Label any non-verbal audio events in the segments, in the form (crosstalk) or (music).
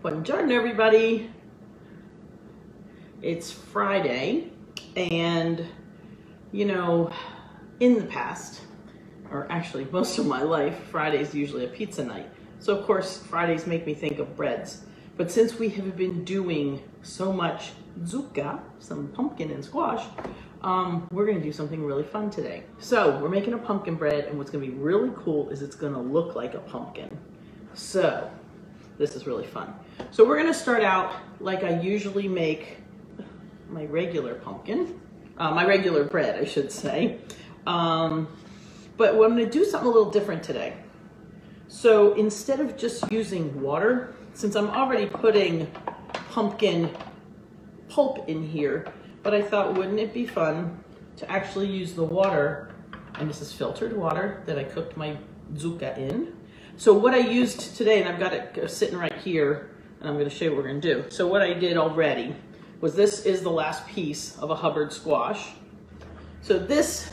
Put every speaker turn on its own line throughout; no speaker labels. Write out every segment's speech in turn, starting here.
Buongiorno, everybody. It's Friday, and you know, in the past, or actually most of my life, Friday is usually a pizza night. So, of course, Fridays make me think of breads. But since we have been doing so much zucca, some pumpkin and squash, um, we're gonna do something really fun today. So, we're making a pumpkin bread, and what's gonna be really cool is it's gonna look like a pumpkin. So, this is really fun. So we're gonna start out like I usually make my regular pumpkin, uh, my regular bread, I should say. Um, but I'm gonna do something a little different today. So instead of just using water, since I'm already putting pumpkin pulp in here, but I thought wouldn't it be fun to actually use the water, and this is filtered water that I cooked my zucca in. So what I used today, and I've got it sitting right here, and I'm gonna show you what we're gonna do. So what I did already was this is the last piece of a Hubbard squash. So this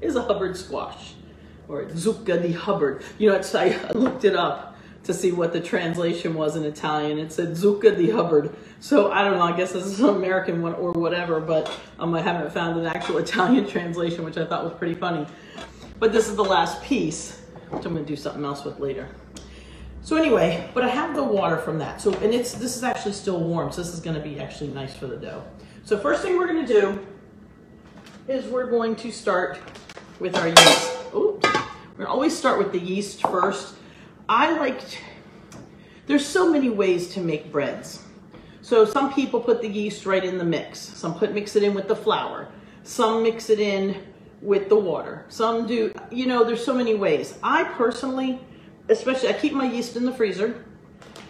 is a Hubbard squash, or zucca di Hubbard. You know, I (laughs) looked it up to see what the translation was in Italian. It said zucca di Hubbard. So I don't know, I guess this is an American one or whatever, but um, I haven't found an actual (laughs) Italian translation, which I thought was pretty funny. But this is the last piece which I'm gonna do something else with later. So anyway, but I have the water from that. So, and it's, this is actually still warm, so this is gonna be actually nice for the dough. So first thing we're gonna do is we're going to start with our yeast. Oops. We're gonna always start with the yeast first. I like, there's so many ways to make breads. So some people put the yeast right in the mix. Some put mix it in with the flour. Some mix it in with the water. Some do, you know, there's so many ways. I personally, especially, I keep my yeast in the freezer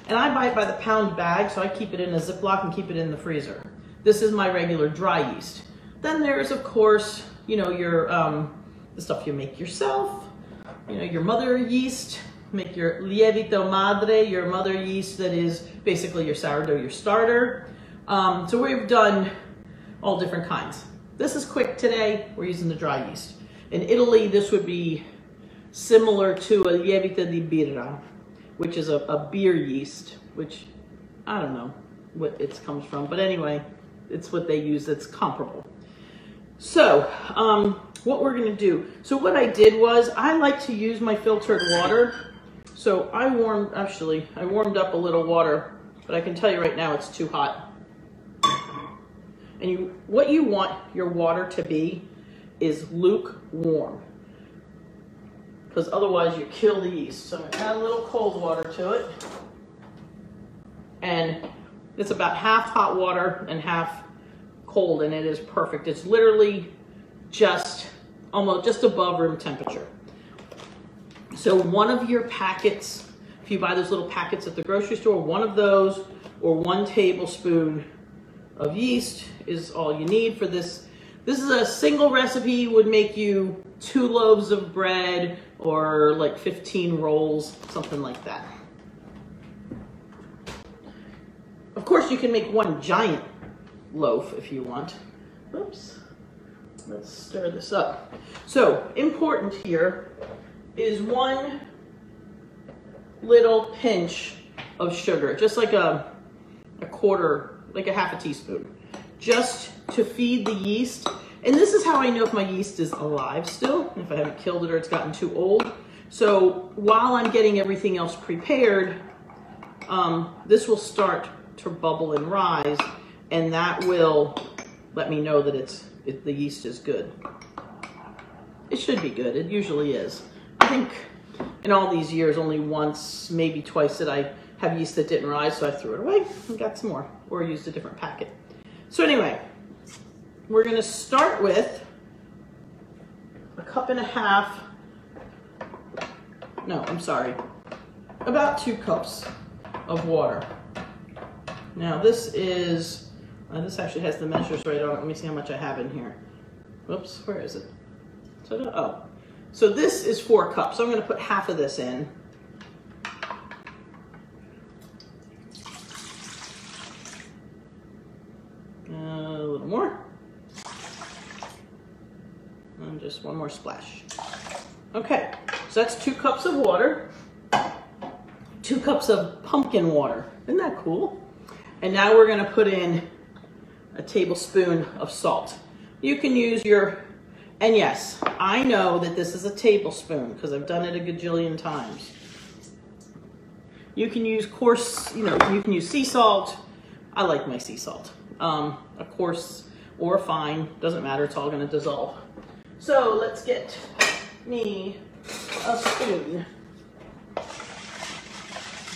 and I buy it by the pound bag, so I keep it in a Ziploc and keep it in the freezer. This is my regular dry yeast. Then there's, of course, you know, your, um, the stuff you make yourself, you know, your mother yeast, make your lievito madre, your mother yeast that is basically your sourdough, your starter. Um, so we've done all different kinds. This is quick today. We're using the dry yeast. In Italy, this would be similar to a lievito di birra, which is a, a beer yeast, which I don't know what it comes from, but anyway, it's what they use that's comparable. So, um, what we're gonna do. So what I did was, I like to use my filtered water. So I warmed, actually, I warmed up a little water, but I can tell you right now it's too hot. And you, what you want your water to be is lukewarm. Because otherwise you kill the yeast. So I'm to add a little cold water to it. And it's about half hot water and half cold and it is perfect. It's literally just almost just above room temperature. So one of your packets, if you buy those little packets at the grocery store, one of those or one tablespoon of yeast is all you need for this. This is a single recipe, would make you two loaves of bread or like 15 rolls, something like that. Of course, you can make one giant loaf if you want. Oops. Let's stir this up. So, important here is one little pinch of sugar, just like a, a quarter like a half a teaspoon, just to feed the yeast. And this is how I know if my yeast is alive still, if I haven't killed it or it's gotten too old. So while I'm getting everything else prepared, um, this will start to bubble and rise, and that will let me know that it's it, the yeast is good. It should be good. It usually is. I think in all these years, only once, maybe twice did I have yeast that didn't rise, so I threw it away and got some more, or used a different packet. So anyway, we're gonna start with a cup and a half, no, I'm sorry, about two cups of water. Now this is, uh, this actually has the measures right on it. Let me see how much I have in here. Whoops, where is it? So, oh, so this is four cups. So I'm gonna put half of this in. Just one more splash. Okay, so that's two cups of water. two cups of pumpkin water. Isn't that cool? And now we're gonna put in a tablespoon of salt. You can use your, and yes, I know that this is a tablespoon because I've done it a gajillion times. You can use coarse, you know, you can use sea salt. I like my sea salt. Um, of course, or fine, doesn't matter, it's all gonna dissolve. So let's get me a spoon.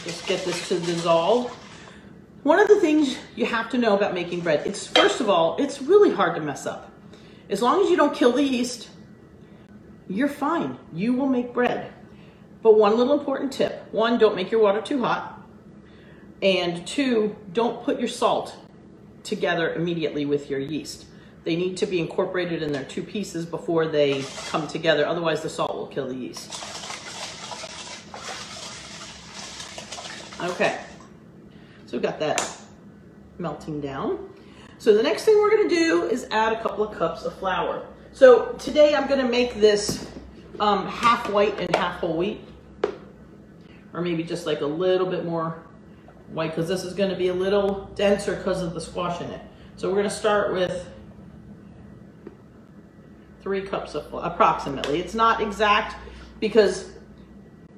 Just get this to dissolve. One of the things you have to know about making bread, it's first of all, it's really hard to mess up. As long as you don't kill the yeast, you're fine. You will make bread. But one little important tip, one, don't make your water too hot. And two, don't put your salt together immediately with your yeast. They need to be incorporated in their two pieces before they come together. Otherwise the salt will kill the yeast. Okay. So we've got that melting down. So the next thing we're gonna do is add a couple of cups of flour. So today I'm gonna make this um, half white and half whole wheat. Or maybe just like a little bit more white because this is gonna be a little denser because of the squash in it. So we're gonna start with three cups of, approximately. It's not exact because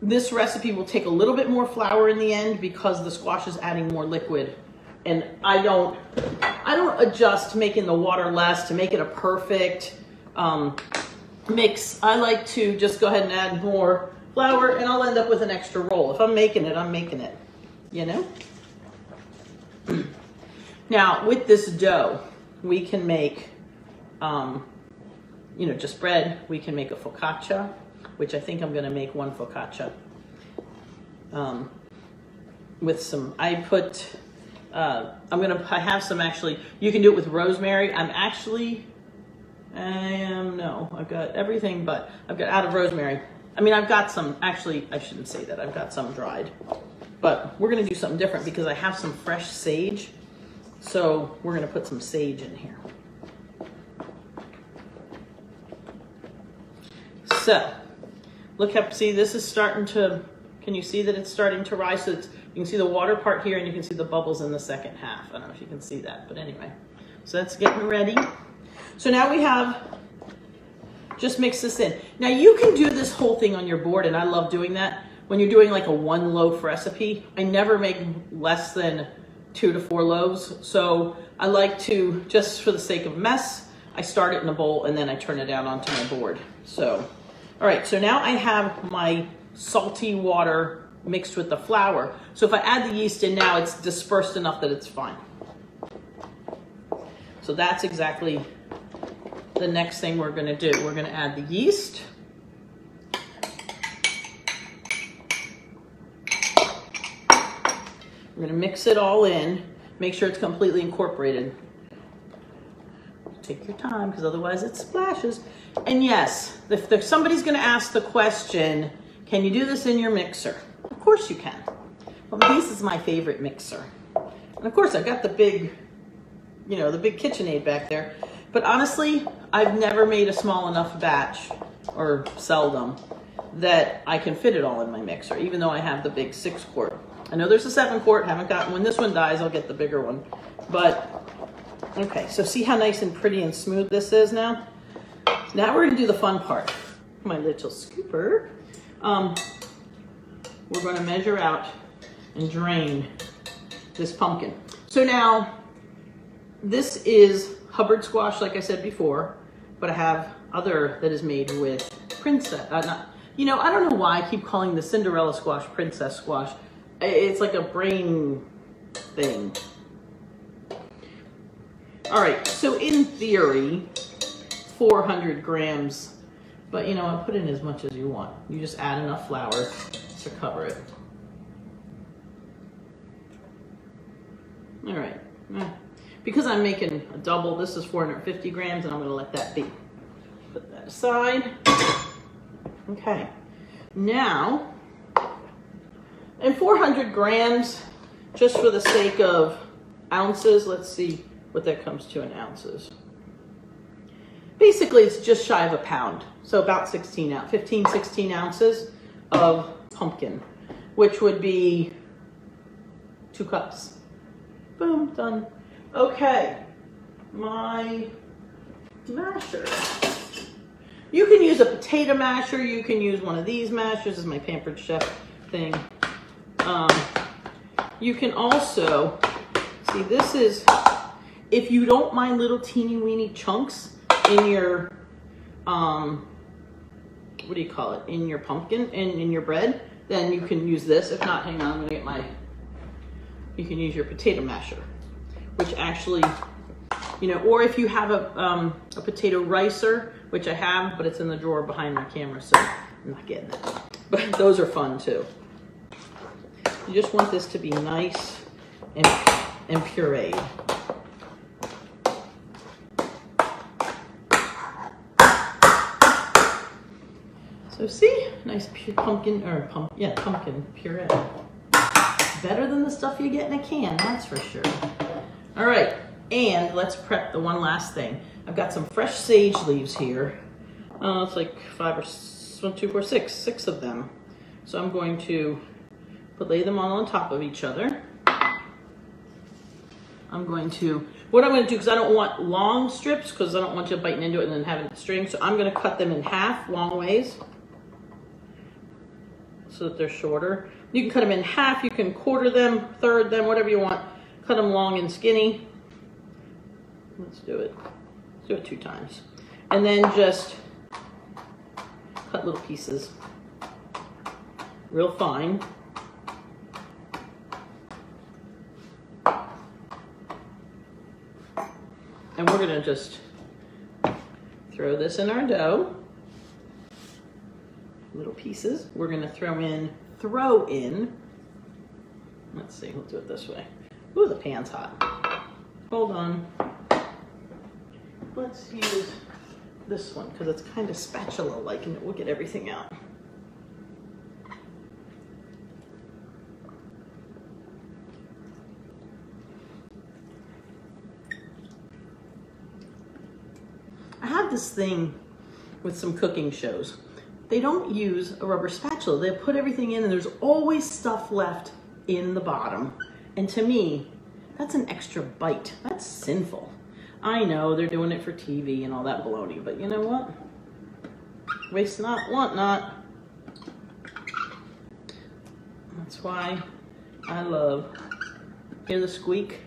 this recipe will take a little bit more flour in the end because the squash is adding more liquid. And I don't, I don't adjust making the water less to make it a perfect um, mix. I like to just go ahead and add more flour and I'll end up with an extra roll. If I'm making it, I'm making it, you know? now with this dough, we can make, um, you know, just bread. We can make a focaccia which I think I'm gonna make one focaccia. Um, with some, I put, uh, I'm gonna, I have some actually, you can do it with rosemary. I'm actually, I am, no, I've got everything but, I've got out of rosemary. I mean, I've got some, actually, I shouldn't say that, I've got some dried. But we're gonna do something different because I have some fresh sage. So we're gonna put some sage in here. So Look up, see this is starting to, can you see that it's starting to rise? So you can see the water part here and you can see the bubbles in the second half. I don't know if you can see that, but anyway. So that's getting ready. So now we have, just mix this in. Now you can do this whole thing on your board and I love doing that. When you're doing like a one loaf recipe, I never make less than two to four loaves. So I like to, just for the sake of mess, I start it in a bowl and then I turn it down onto my board. So all right, so now I have my salty water mixed with the flour. So if I add the yeast in now, it's dispersed enough that it's fine. So that's exactly the next thing we're gonna do. We're gonna add the yeast. We're gonna mix it all in, make sure it's completely incorporated. Take your time, because otherwise it splashes. And yes, if, somebody's gonna ask the question, can you do this in your mixer? Of course you can. Well, this is my favorite mixer. And of course I've got the big, you know, the big KitchenAid back there. But honestly, I've never made a small enough batch, or seldom, that I can fit it all in my mixer, even though I have the big six quart. I know there's a seven quart, haven't gotten, when this one dies, I'll get the bigger one. But, okay, so see how nice and pretty and smooth this is now? Now we're gonna do the fun part. My little scooper. Um, we're gonna measure out and drain this pumpkin. So now, this is Hubbard squash, like I said before, but I have other that is made with princess, uh, not, you know, I don't know why I keep calling the Cinderella squash princess squash. It's like a brain thing. All right, so in theory, 400 grams, but you know what, put in as much as you want. You just add enough flour to cover it. All right, because I'm making a double, this is 450 grams and I'm gonna let that be. Put that aside. Okay, now, and 400 grams, just for the sake of ounces, let's see what that comes to in ounces basically it's just shy of a pound. So about 16 ounce, 15, 16 ounces of pumpkin. which would be two cups. Boom, done. Okay, my masher. You can use a potato masher. You can use one of these mashers. This is my Pampered Chef thing. Um, you can also, see this is, if you don't mind little teeny weeny chunks in your, um, what do you call it, in your pumpkin and in, in your bread, then you can use this. If not, hang on, I'm gonna get my, you can use your potato masher, which actually, you know, or if you have a, um, a potato ricer, which I have, but it's in the drawer behind my camera, so I'm not getting it. But those are fun too. You just want this to be nice and, and pureed. So see, nice pumpkin, or pump, yeah, pumpkin puree. Better than the stuff you get in a can, that's for sure. All right, and let's prep the one last thing. I've got some fresh sage leaves here. Uh, it's like five or one, two, four, six, six of them. So I'm going to put lay them all on top of each other. I'm going to, what I'm going to do, because I don't want long strips, because I don't want you biting into it and then having it string, so I'm going to cut them in half long ways so that they're shorter. You can cut them in half, you can quarter them, third them, whatever you want. Cut them long and skinny. Let's do it. Let's do it two times. And then just cut little pieces real fine. And we're gonna just throw this in our dough. Little pieces. We're gonna throw in, throw in, let's see, we'll do it this way. Ooh, the pan's hot. Hold on. Let's use this one because it's kind of spatula-like and it will get everything out. This thing with some cooking shows. They don't use a rubber spatula. They put everything in and there's always stuff left in the bottom. And to me, that's an extra bite. That's sinful. I know they're doing it for TV and all that baloney, but you know what? Waste not, want not. That's why I love, hear the squeak?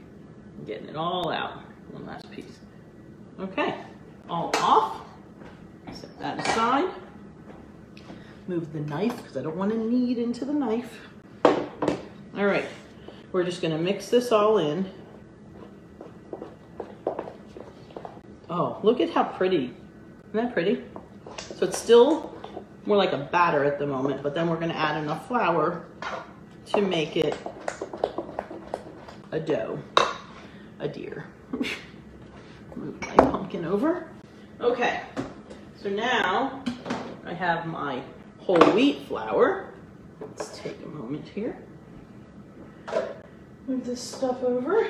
I'm getting it all out. One last piece. Okay all off. Set that aside. Move the knife because I don't want to knead into the knife. All right, we're just gonna mix this all in. Oh, look at how pretty. Isn't that pretty? So it's still more like a batter at the moment, but then we're gonna add enough flour to make it a dough, a deer. (laughs) Move my pumpkin over. Okay, so now I have my whole wheat flour. Let's take a moment here. Move this stuff over.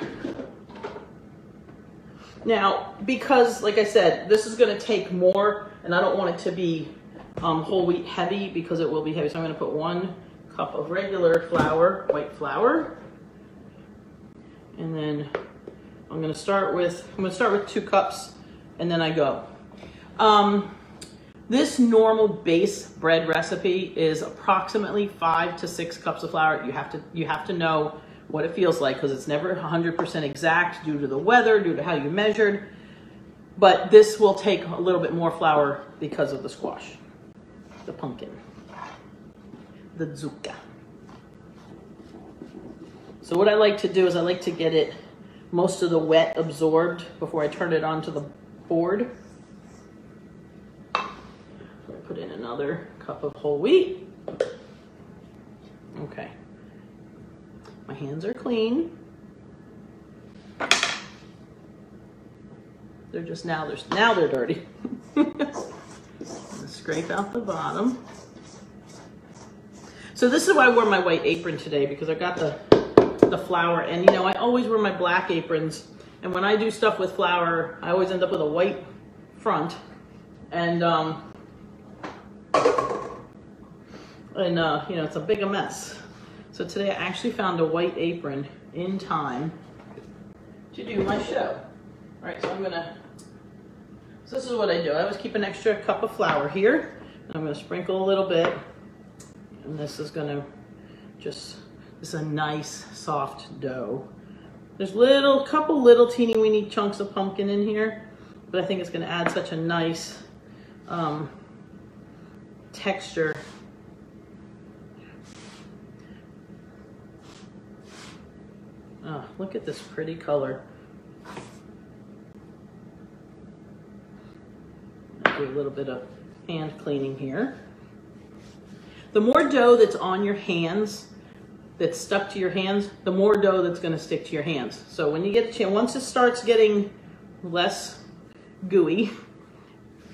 Now, because, like I said, this is to take more, and I don't want it to be um, whole wheat heavy because it will be heavy. So I'm to put one cup of regular flour, white flour. And then I'm to start with, I'm to start with two cups, and then I go um, this normal base bread recipe is approximately five to six cups of flour. You have to, you have to know what it feels like because it's never 100% exact due to the weather, due to how you measured. But this will take a little bit more flour because of the squash, the pumpkin, the zucca. So what I like to do is I like to get it most of the wet absorbed before I turn it onto the board put in another cup of whole wheat. Okay. My hands are clean. They're just now they're now they're dirty. (laughs) scrape out the bottom. So this is why I wore my white apron today because I got the the flour and you know I always wear my black aprons and when I do stuff with flour I always end up with a white front and um, and uh, you know, it's a big a mess. So today I actually found a white apron in time to do my show. All right, so I'm gonna, so this is what I do. I always keep an extra cup of flour here. And I'm gonna sprinkle a little bit. And this is gonna just, this is a nice soft dough. There's little, couple little teeny weeny chunks of pumpkin in here, but I think it's gonna add such a nice um, texture Look at this pretty color. I'll do a little bit of hand cleaning here. The more dough that's on your hands, that's stuck to your hands, the more dough that's gonna stick to your hands. So when you get chance, once it starts getting less gooey,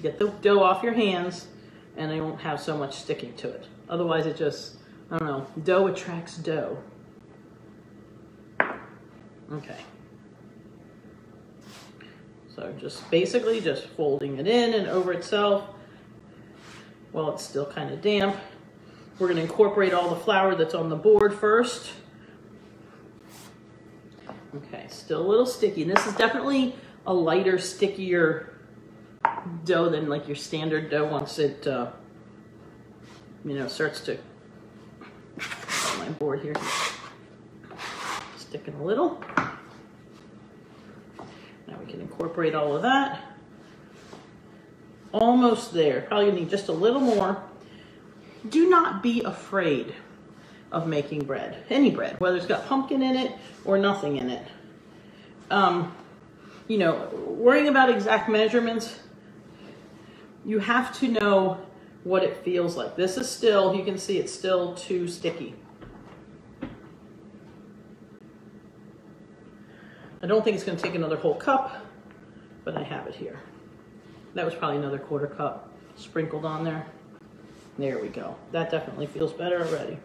get the dough off your hands and it won't have so much sticking to it. Otherwise it just, I don't know, dough attracts dough. Okay. So just basically just folding it in and over itself while it's still kind of damp. We're gonna incorporate all the flour that's on the board first. Okay, still a little sticky. And this is definitely a lighter, stickier dough than like your standard dough once it, uh, you know, starts to, my board here, sticking a little Now we can incorporate all of that. Almost there. Probably need just a little more. Do not be afraid of making bread. Any bread, whether it's got pumpkin in it or nothing in it. Um, you know, worrying about exact measurements, you have to know what it feels like. This is still, you can see it's still too sticky. I don't think it's gonna take another whole cup, but I have it here. That was probably another quarter cup sprinkled on there. There we go. That definitely feels better already.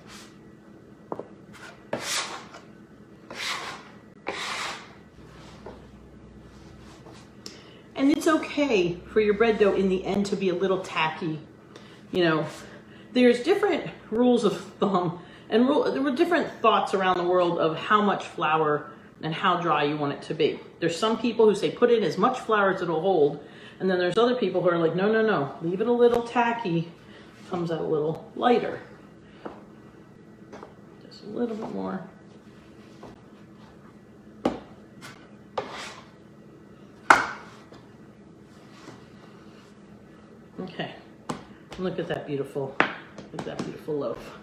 And it's okay for your bread dough in the end to be a little tacky. You know, there's different rules of thumb and rule, there were different thoughts around the world of how much flour and how dry you want it to be. There's some people who say put in as much flour as it'll hold, and then there's other people who are like, no, no, no, leave it a little tacky, comes out a little lighter. Just a little bit more. Okay, look at that beautiful, look at that beautiful loaf.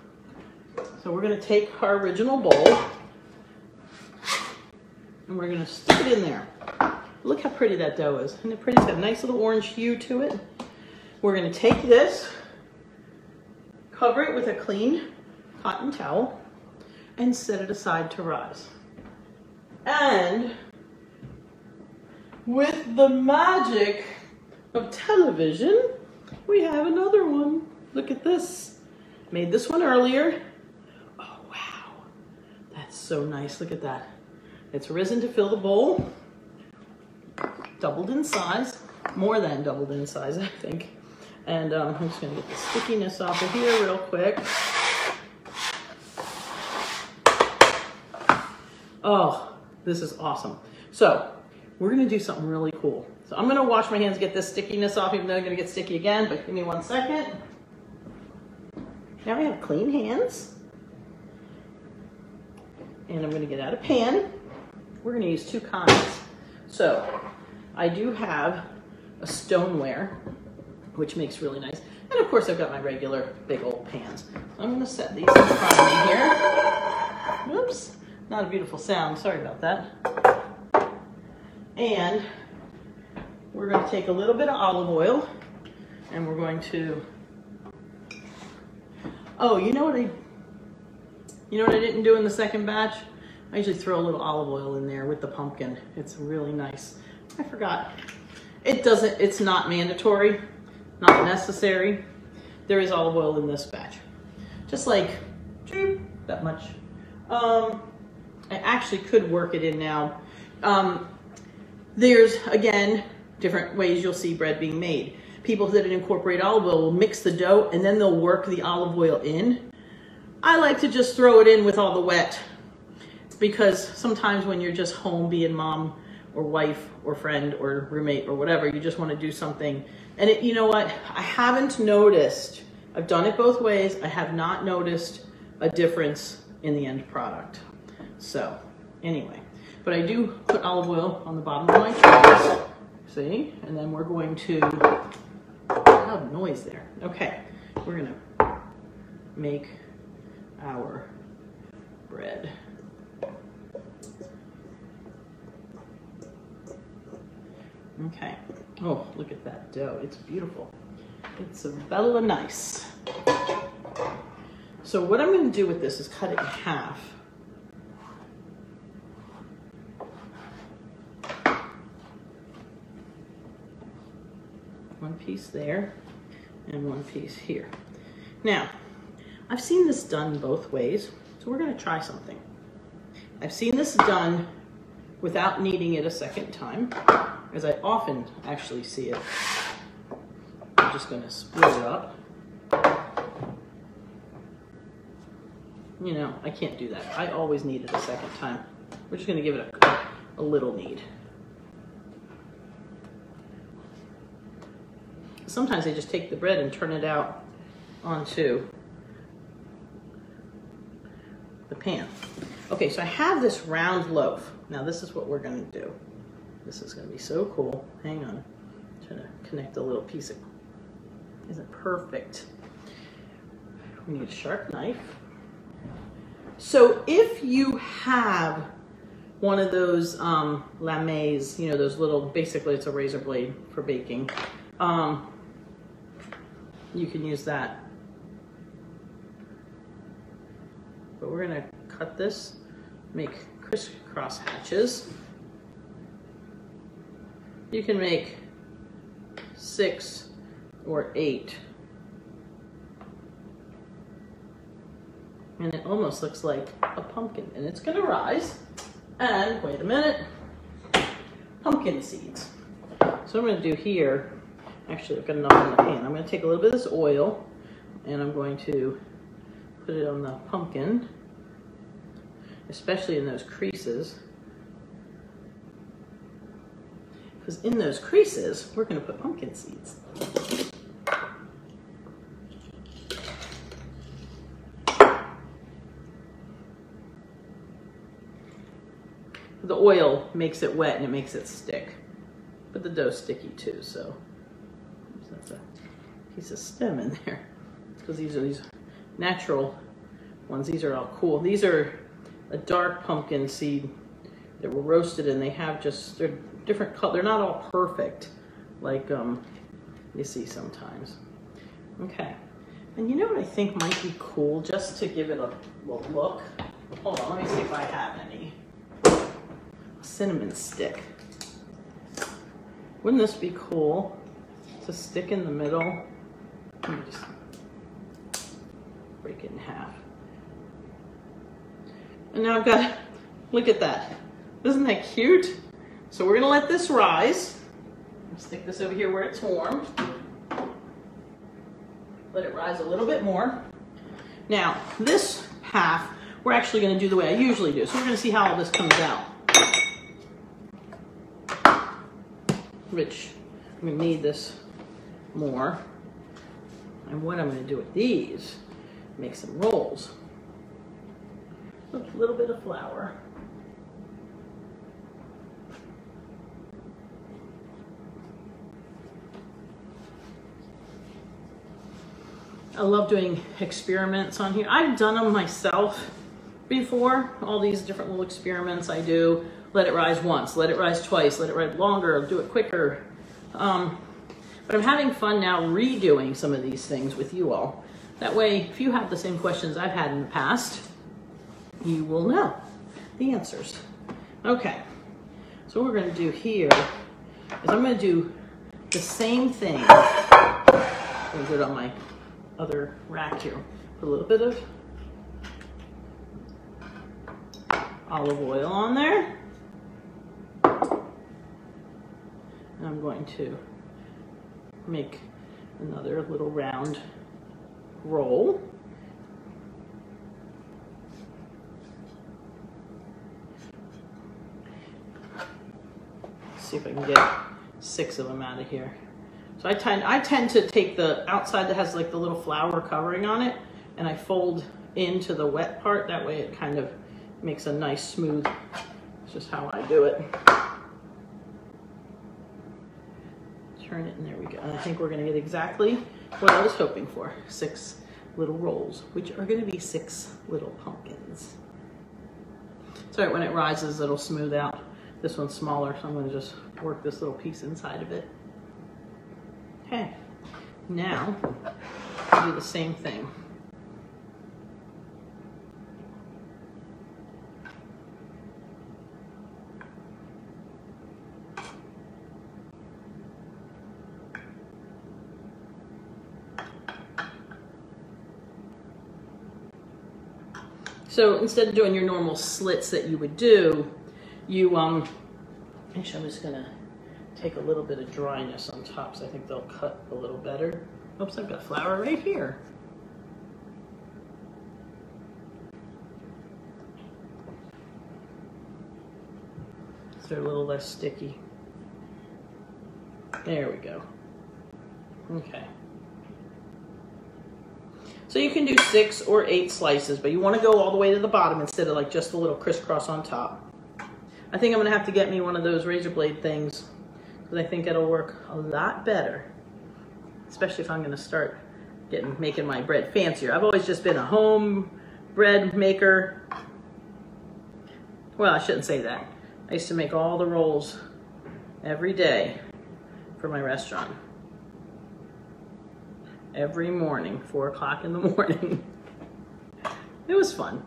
So we're gonna take our original bowl and we're gonna stick it in there. Look how pretty that dough is. Isn't it pretty? It's got a nice little orange hue to it. We're gonna take this, cover it with a clean cotton towel, and set it aside to rise. And with the magic of television, we have another one. Look at this. Made this one earlier. Oh, wow. That's so nice. Look at that. It's risen to fill the bowl, doubled in size, more than doubled in size, I think. And um, I'm just gonna get the stickiness off of here real quick. Oh, this is awesome. So we're gonna do something really cool. So I'm gonna wash my hands, get this stickiness off, even though I'm gonna get sticky again, but give me one second. Now I have clean hands. And I'm gonna get out a pan we're gonna use two kinds. So I do have a stoneware, which makes really nice. And of course I've got my regular big old pans. So I'm gonna set these in front of me here. Oops, not a beautiful sound, sorry about that. And we're gonna take a little bit of olive oil and we're going to, oh, you know what I, you know what I didn't do in the second batch? I usually throw a little olive oil in there with the pumpkin. It's really nice. I forgot. It doesn't, it's not mandatory, not necessary. There is olive oil in this batch. Just like that much. Um, I actually could work it in now. Um, there's, again, different ways you'll see bread being made. People that incorporate olive oil will mix the dough and then they'll work the olive oil in I like to just throw it in with all the wet because sometimes when you're just home being mom or wife or friend or roommate or whatever, you just want to do something. And it, you know what? I haven't noticed, I've done it both ways. I have not noticed a difference in the end product. So anyway, but I do put olive oil on the bottom of my trays. See? And then we're going to, loud noise there. Okay, we're gonna make our bread. Okay. Oh, look at that dough. It's beautiful. It's a bella nice. So what I'm going to do with this is cut it in half. One piece there and one piece here. Now, I've seen this done both ways, so we're going to try something. I've seen this done without kneading it a second time as I often actually see it. I'm just going to split it up. You know, I can't do that. I always knead it a second time. We're just going to give it a, a little knead. Sometimes they just take the bread and turn it out onto the pan. Okay, so I have this round loaf. Now this is what we're gonna do. This is gonna be so cool. Hang on. I'm trying to connect a little piece of, isn't perfect. We need a sharp knife. So if you have one of those um, lames, you know, those little, basically it's a razor blade for baking, um, you can use that. But we're gonna cut this, make crisscross hatches. You can make six or eight. And it almost looks like a pumpkin and it's gonna rise. And wait a minute, pumpkin seeds. So I'm gonna do here, actually I've got enough in the pan. I'm gonna take a little bit of this oil and I'm going to put it on the pumpkin, especially in those creases. Because in those creases, we're gonna put pumpkin seeds. The oil makes it wet and it makes it stick. But the dough's sticky too, so that's a piece of stem in there. Because these are these natural ones. These are all cool. These are a dark pumpkin seed that were roasted and they have just, they're different color. They're not all perfect like um, you see sometimes. Okay. And you know what I think might be cool just to give it a, a look? Hold on, let me see if I have any. cinnamon stick. Wouldn't this be cool to stick in the middle? Let me just break it in half. And now I've got, look at that. Isn't that cute? So we're gonna let this rise. Stick this over here where it's warm. Let it rise a little bit more. Now, this half, we're actually gonna do the way I usually do. So we're gonna see how all this comes out. Which, we need this more. And what I'm gonna do with these, make some rolls. A little bit of flour. I love doing experiments on here. I've done them myself before, all these different little experiments I do. Let it rise once, let it rise twice, let it rise longer, do it quicker. Um, but I'm having fun now redoing some of these things with you all. That way, if you have the same questions I've had in the past, you will know the answers. Okay, so what we're gonna do here is I'm gonna do the same thing. I'm gonna do it on my other rack here. Put a little bit of olive oil on there. And I'm going to make another little round roll. See if I can get six of them out of here. So I tend, I tend to take the outside that has like the little flour covering on it and I fold into the wet part. That way it kind of makes a nice smooth, it's just how I do it. Turn it and there we go. And I think we're gonna get exactly what I was hoping for. Six little rolls, which are gonna be six little pumpkins. So when it rises, it'll smooth out. This one's smaller, so I'm gonna just work this little piece inside of it. Okay, now do the same thing. So instead of doing your normal slits that you would do, you, um, actually I'm just gonna take a little bit of dryness on top so I think they'll cut a little better. Oops, I've got flour right here. So they're a little less sticky. There we go. Okay. So you can do six or eight slices, but you want to go all the way to the bottom instead of like just a little crisscross on top. I think I'm going to have to get me one of those razor blade things because I think it'll work a lot better, especially if I'm going to start getting making my bread fancier. I've always just been a home bread maker. Well, I shouldn't say that. I used to make all the rolls every day for my restaurant every morning, four o'clock in the (laughs) morning. it was fun.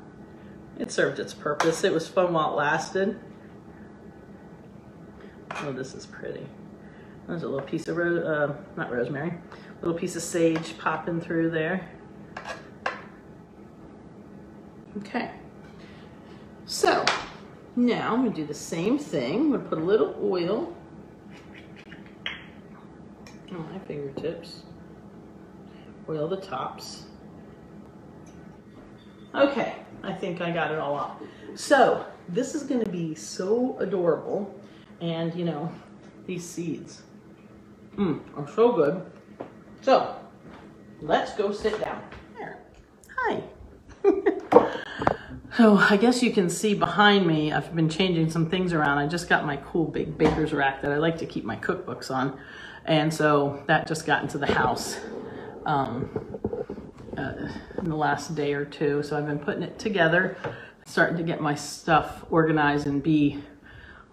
It served its purpose. It was fun while it lasted. Oh, this is pretty. There's a little piece of, uh, not rosemary, little piece of sage popping through there. Okay. So, now I'm gonna do the same thing. I'm gonna put a little oil on my fingertips oil the tops. Okay, I think I got it all off. So this is gonna be so adorable. And you know, these seeds mm, are so good. So let's go sit down. Hi. (laughs) so I guess you can see behind me, I've been changing some things around. I just got my cool big baker's rack that I like to keep my cookbooks on. And so that just got into the house um, uh, in the last day or two. So I've been putting it together, starting to get my stuff organized and be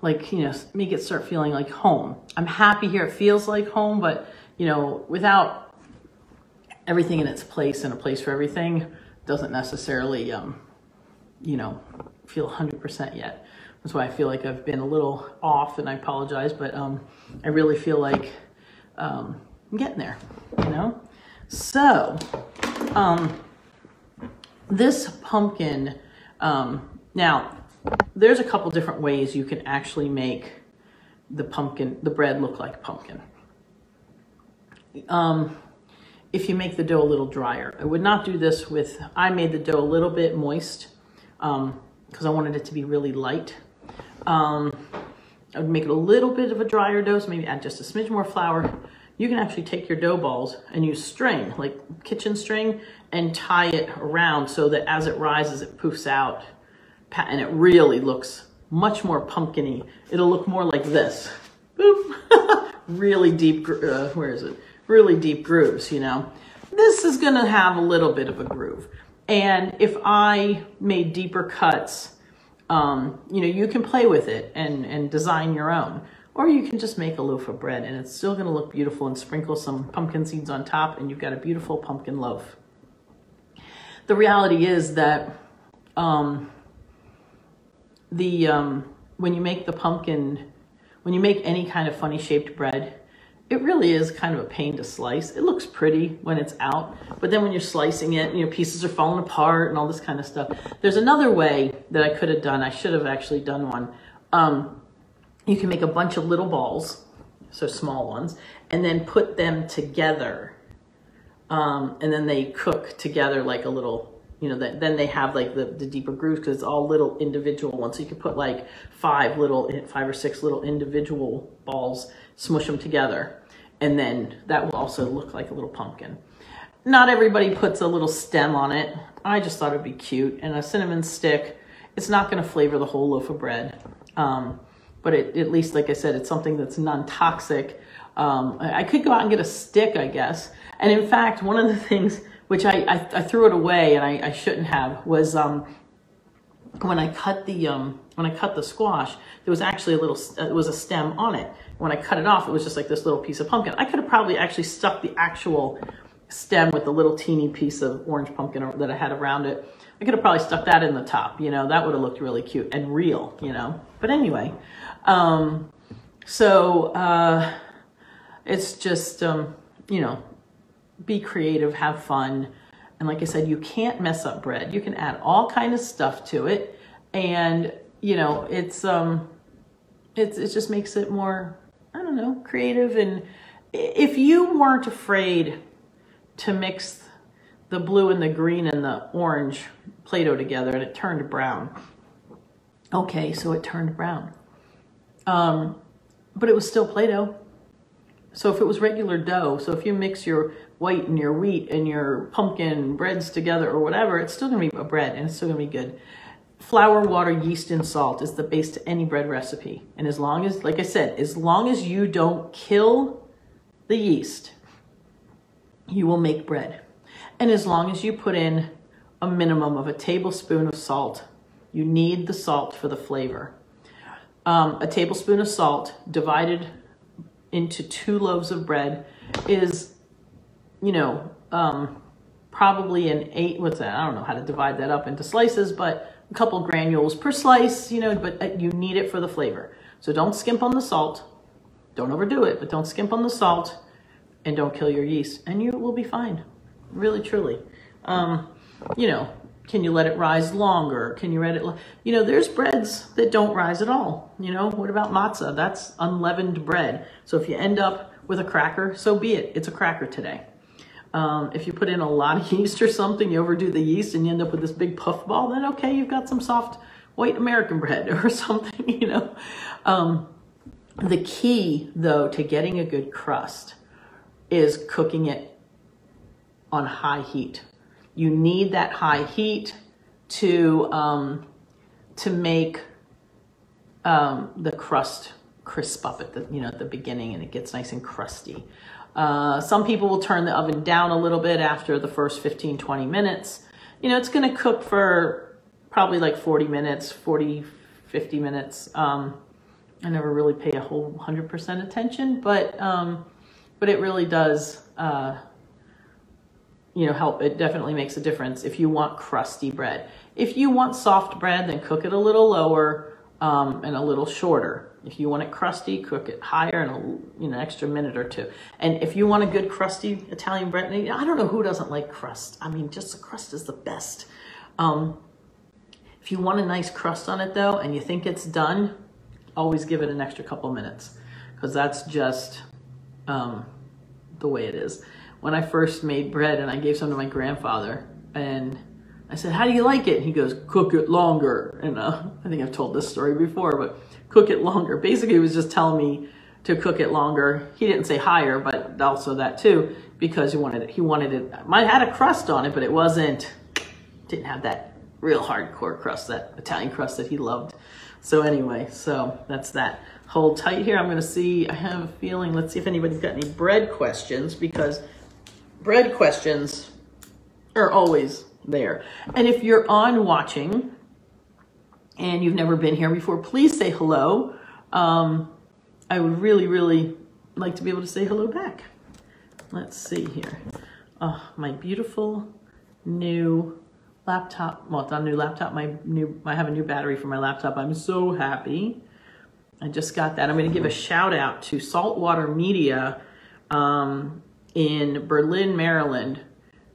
like, you know, make it start feeling like home. I'm happy here. It feels like home, but, you know, without everything in its place and a place for everything doesn't necessarily, um, you know, feel 100% yet. That's why I feel like I've been a little off and I apologize, but um, I really feel like um, I'm getting there, you know? So, um, this pumpkin, um, now, there's a couple different ways you can actually make the pumpkin, the bread look like pumpkin. Um, if you make the dough a little drier. I would not do this with, I made the dough a little bit moist because um, I wanted it to be really light. Um, I would make it a little bit of a drier dough, so maybe add just a smidge more flour you can actually take your dough balls and use string, like kitchen string, and tie it around so that as it rises, it poofs out. And it really looks much more pumpkiny. It'll look more like this. (laughs) Really deep, uh, where is it? Really deep grooves, you know. This is gonna have a little bit of a groove. And if I made deeper cuts, um, you know, you can play with it and, and design your own. Or you can just make a loaf of bread and it's still gonna look beautiful and sprinkle some pumpkin seeds on top and you've got a beautiful pumpkin loaf. The reality is that um, the um, when you make the pumpkin, when you make any kind of funny shaped bread, it really is kind of a pain to slice. It looks pretty when it's out, but then when you're slicing it, you know, pieces are falling apart and all this kind of stuff. There's another way that I could have done. I should have actually done one. Um, you can make a bunch of little balls, so small ones, and then put them together. Um, and then they cook together like a little you know, that then they have like the, the deeper grooves because it's all little individual ones. So you could put like five little, five or six little individual balls, smush them together, and then that will also look like a little pumpkin. Not everybody puts a little stem on it. I just thought it'd be cute. And a cinnamon stick, it's not going to flavor the whole loaf of bread. Um, but it, at least, like I said, it's something that's non-toxic. Um, I could go out and get a stick, I guess. And in fact, one of the (laughs) things which I, I, I threw it away and I, I shouldn't have, was um, when I cut the um, when I cut the squash, there was actually a little, it was a stem on it. When I cut it off, it was just like this little piece of pumpkin. I could have probably actually stuck the actual stem with the little teeny piece of orange pumpkin that I had around it. I could have probably stuck that in the top, you know, that would have looked really cute and real, you know. But anyway, um, so uh, it's just, um, you know, be creative, have fun. And like I said, you can't mess up bread. You can add all kind of stuff to it. And, you know, it's, um, it's, it just makes it more, I don't know, creative. And if you weren't afraid to mix the blue and the green and the orange Play-Doh together and it turned brown. Okay, so it turned brown. Um, but it was still Play-Doh. So if it was regular dough, so if you mix your white and your wheat and your pumpkin breads together or whatever, it's still gonna be a bread and it's still gonna be good. Flour, water, yeast, and salt is the base to any bread recipe. And as long as, like I said, as long as you don't kill the yeast, you will make bread. And as long as you put in a minimum of a tablespoon of salt, you need the salt for the flavor. Um, a tablespoon of salt divided into two loaves of bread is, you know, um, probably an eight, what's that? I don't know how to divide that up into slices, but a couple granules per slice, you know, but uh, you need it for the flavor. So don't skimp on the salt. Don't overdo it, but don't skimp on the salt and don't kill your yeast and you will be fine. Really, truly. Um, you know, can you let it rise longer? Can you let it, you know, there's breads that don't rise at all. You know, what about matzah? That's unleavened bread. So if you end up with a cracker, so be it. It's a cracker today. Um, if you put in a lot of (laughs) yeast or something, you overdo the yeast and you end up with this big puff ball, then okay, you've got some soft white American bread (laughs) or something, you know. Um, the key, though, to getting a good crust is cooking it on high heat. You need that high heat to, um, to make um, the crust crisp up at the, you know, at the beginning and it gets nice and crusty. Uh, some people will turn the oven down a little bit after the first 15, 20 minutes. You know, it's going to cook for probably like 40 minutes, 40, 50 minutes. Um, I never really pay a whole 100% attention, but, um, but it really does, uh, you know, help. It definitely makes a difference if you want crusty bread. If you want soft bread, then cook it a little lower um, and a little shorter. If you want it crusty, cook it higher and a, you know, extra minute or two. And if you want a good crusty Italian bread, I don't know who doesn't like crust. I mean, just the crust is the best. Um, if you want a nice crust on it though, and you think it's done, always give it an extra couple minutes because that's just um, the way it is. When I first made bread and I gave some to my grandfather and I said, how do you like it? And he goes, cook it longer. And uh, I think I've told this story before, but cook it longer. Basically, he was just telling me to cook it longer. He didn't say higher, but also that too, because he wanted it. He wanted it. Might had a crust on it, but it wasn't. Didn't have that real hardcore crust, that Italian crust that he loved. So anyway, so that's that. Hold tight here. I'm going to see. I have a feeling. Let's see if anybody's got any bread questions because bread questions are always there. And if you're on watching and you've never been here before, please say hello. Um, I would really, really like to be able to say hello back. Let's see here. Oh, my beautiful new laptop. Well, it's not a new laptop. My new, I have a new battery for my laptop. I'm so happy. I just got that. I'm going to give a shout out to Saltwater Media um, in Berlin, Maryland.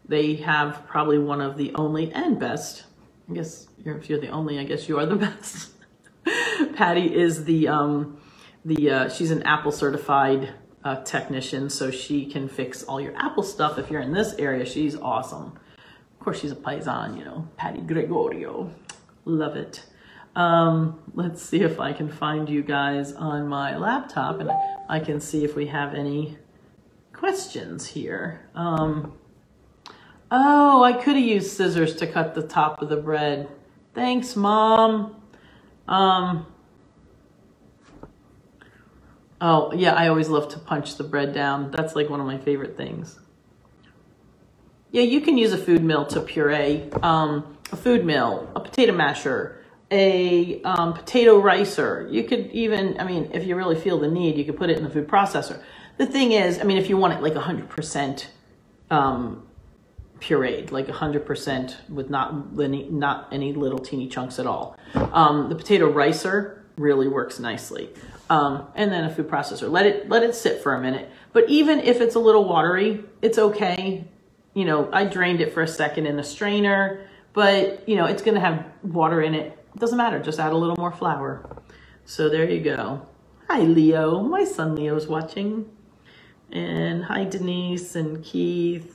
They have probably one of the only and best I guess you're, if you're the only, I guess you are the (laughs) best. Patty is the, um, the uh, she's an Apple certified uh, technician, so she can fix all your Apple stuff. If you're in this area, she's awesome. Of course, she's a paisan, you know, Patty Gregorio. Love it. Um, let's see if I can find you guys on my laptop and I can see if we have any questions here. Um, oh, I could have used scissors to cut the top of the bread. Thanks, Mom. Um, oh, yeah, I always love to punch the bread down. That's like one of my favorite things. Yeah, you can use a food mill to puree. Um, a food mill, a potato masher, a um, potato ricer. You could even, I mean, if you really feel the need, you could put it in the food processor. The thing is, I mean, if you want it like 100% um, pureed, like 100% with not any, not any little teeny chunks at all. Um, the potato ricer really works nicely. Um, and then a food processor. Let it let it sit for a minute. But even if it's a little watery, it's okay. You know, I drained it for a second in a strainer, but you know, it's gonna have water in it. It doesn't matter, just add a little more flour. So there you go. Hi Leo, my son Leo's watching. And hi Denise and Keith.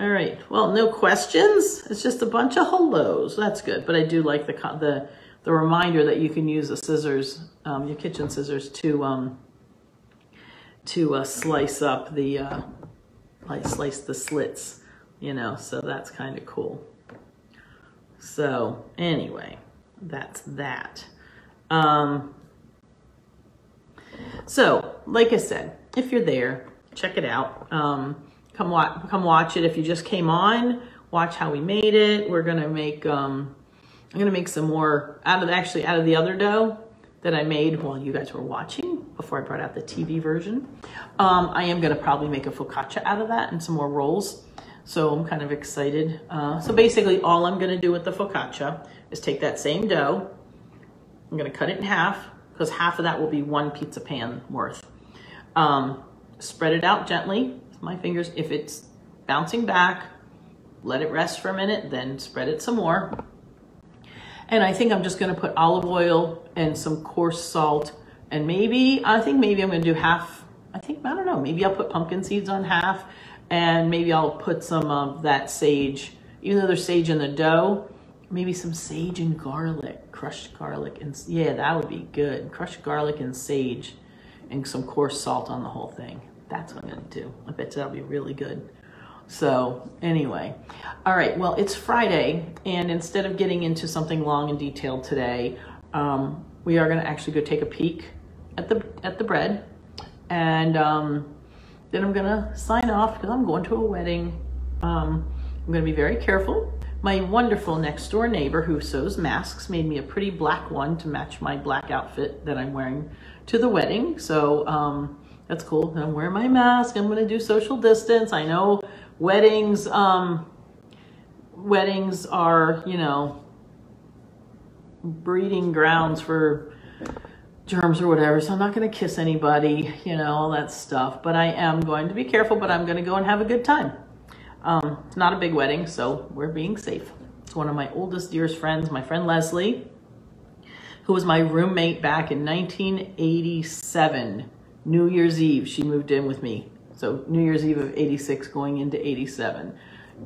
All right, well, no questions. It's just a bunch of hellos. That's good, but I do like the the the reminder that you can use the scissors, um, your kitchen scissors, to um, to uh, slice up the uh, like slice the slits, you know. So that's kind of cool. So anyway, that's that. Um, so, like I said, if you're there, check it out. Um, come watch, come watch it. If you just came on, watch how we made it. We're gonna make, um, I'm gonna make some more out of actually out of the other dough that I made while you guys were watching before I brought out the TV version. Um, I am gonna probably make a focaccia out of that and some more rolls. So I'm kind of excited. Uh, so basically all I'm gonna do with the focaccia is take that same dough, I'm gonna cut it in half because half of that will be one pizza pan worth. Um, spread it out gently my fingers. If it's bouncing back, let it rest for a minute, then spread it some more. And I think I'm just gonna put olive oil and some coarse salt and maybe, I think maybe I'm gonna do half, I think, I don't know, maybe I'll put pumpkin seeds on half and maybe I'll put some of that sage, even though there's sage in the dough, maybe some sage and garlic, crushed garlic. And yeah, that would be good. Crushed garlic and sage and some coarse salt on the whole thing. That's what I'm gonna do. I bet that'll be really good. So anyway, all right, well, it's Friday, and instead of getting into something long and detailed today, um, we are gonna actually go take a peek at the, at the bread, and um, then I'm gonna sign off because I'm going to a wedding. Um, I'm gonna be very careful. My wonderful next door neighbor who sews masks made me a pretty black one to match my black outfit that I'm wearing to the wedding. So um, that's cool. I'm wearing my mask. I'm gonna do social distance. I know weddings, um, weddings are, you know, breeding grounds for germs or whatever. So I'm not going to kiss anybody, you know, all that stuff. But I am going to be careful, but I'm going to go and have a good time. Um, it's not a big wedding, so we're being safe. It's one of my oldest, dearest friends, my friend Leslie, who was my roommate back in 1987, New Year's Eve. She moved in with me. So New Year's Eve of 86 going into 87.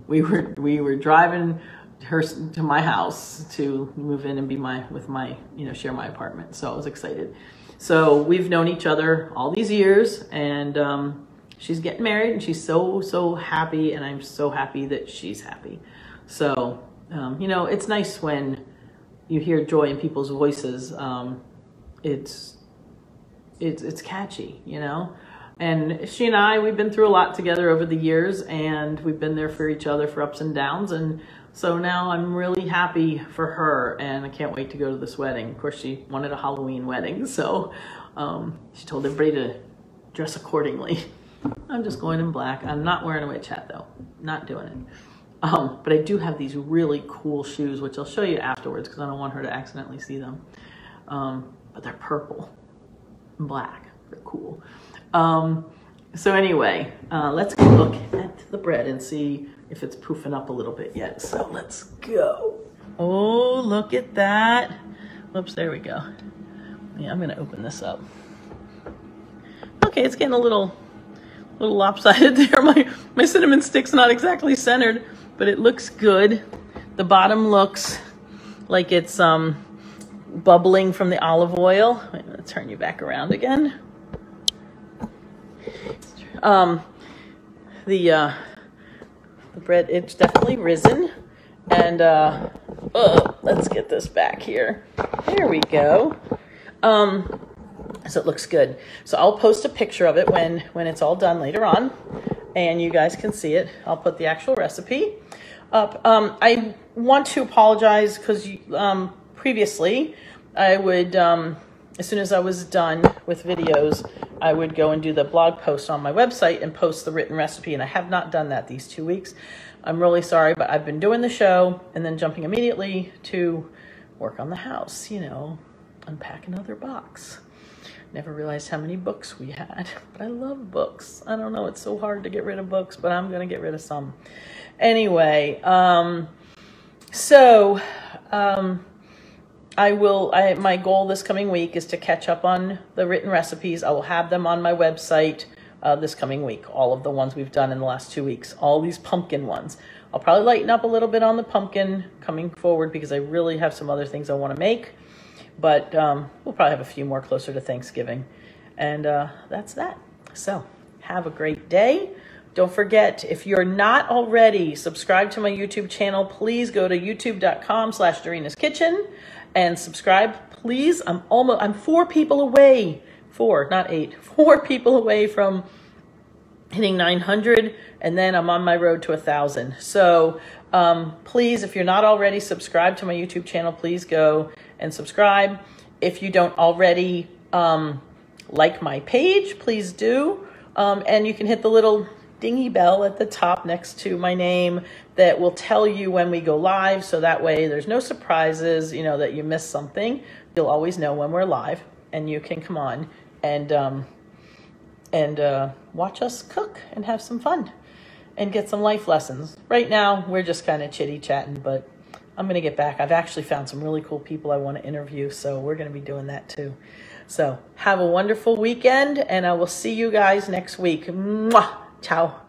We were, we were driving her to my house to move in and be my with my you know share my apartment so i was excited so we've known each other all these years and um, she's getting married and she's so so happy and i'm so happy that she's happy so um, you know it's nice when you hear joy in people's voices um, it's it's it's catchy you know and she and i we've been through a lot together over the years and we've been there for each other for ups and downs and so now I'm really happy for her and I can't wait to go to this wedding. Of course, she wanted a Halloween wedding, (laughs) so um, she told everybody to dress accordingly. (laughs) I'm just going in black. I'm not wearing a witch hat though, not doing it. Um, but I do have these really cool shoes, which I'll show you afterwards because I don't want her to accidentally see them. Um, but they're purple black. They're cool. Um, so anyway, uh, let's look at the bread and see if it's poofing up a little bit yet. So let's go. Oh, look at that. Whoops, there we go. Yeah, I'm gonna open this up. Okay, it's getting a little, little lopsided (laughs) there. My, my cinnamon stick's not exactly centered, but it looks good. The bottom looks like it's um, bubbling from the olive oil. I'm gonna turn you back around again. Um, the, uh, the bread, it's definitely risen. And uh, oh, let's get this back here. There we go. Um, so it looks good. So I'll post a picture of it when, when it's all done later on and you guys can see it. I'll put the actual recipe up. Um, I want to apologize because um, previously I would, um, as soon as I was done with videos, I would go and do the blog post on my website and post the written recipe. And I have not done that these two weeks. I'm really sorry, but I've been doing the show and then jumping immediately to work on the house, you know, unpack another box. Never realized how many books we had, but I love books. I don't know, it's so hard to get rid of books, but I'm to get rid of some. Anyway, um, so um, I will, I, my goal this coming week is to catch up on the written recipes. I will have them on my website uh, this coming week, all of the ones we've done in the last two weeks, all these pumpkin ones. I'll probably lighten up a little bit on the pumpkin coming forward because I really have some other things I want to make. But um, we'll probably have a few more closer to Thanksgiving. And uh, that's that. So have a great day. Don't forget, if you're not already subscribed to my YouTube channel, please go to youtube.com slash Kitchen and subscribe. Please, I'm almost, I'm four people away, four, not eight, (laughs) four people away from hitting 900 and then I'm on my road to a thousand. So um, please, if you're not already subscribed to my YouTube channel, please go and subscribe. If you don't already um, like my page, please do. Um, and you can hit the little dingy bell at the top next to my name that will tell you when we go live. So that way there's no surprises, you know, that you miss something. You'll always know when we're live and you can come on and, um, and uh, watch us cook and have some fun and get some life lessons. Right now, we're just kind of chitty chatting, but I'm going to get back. I've actually found some really cool people I want to interview, so we're going to be doing that too. So have a wonderful weekend, and I will see you guys next week. Mwah! Chao.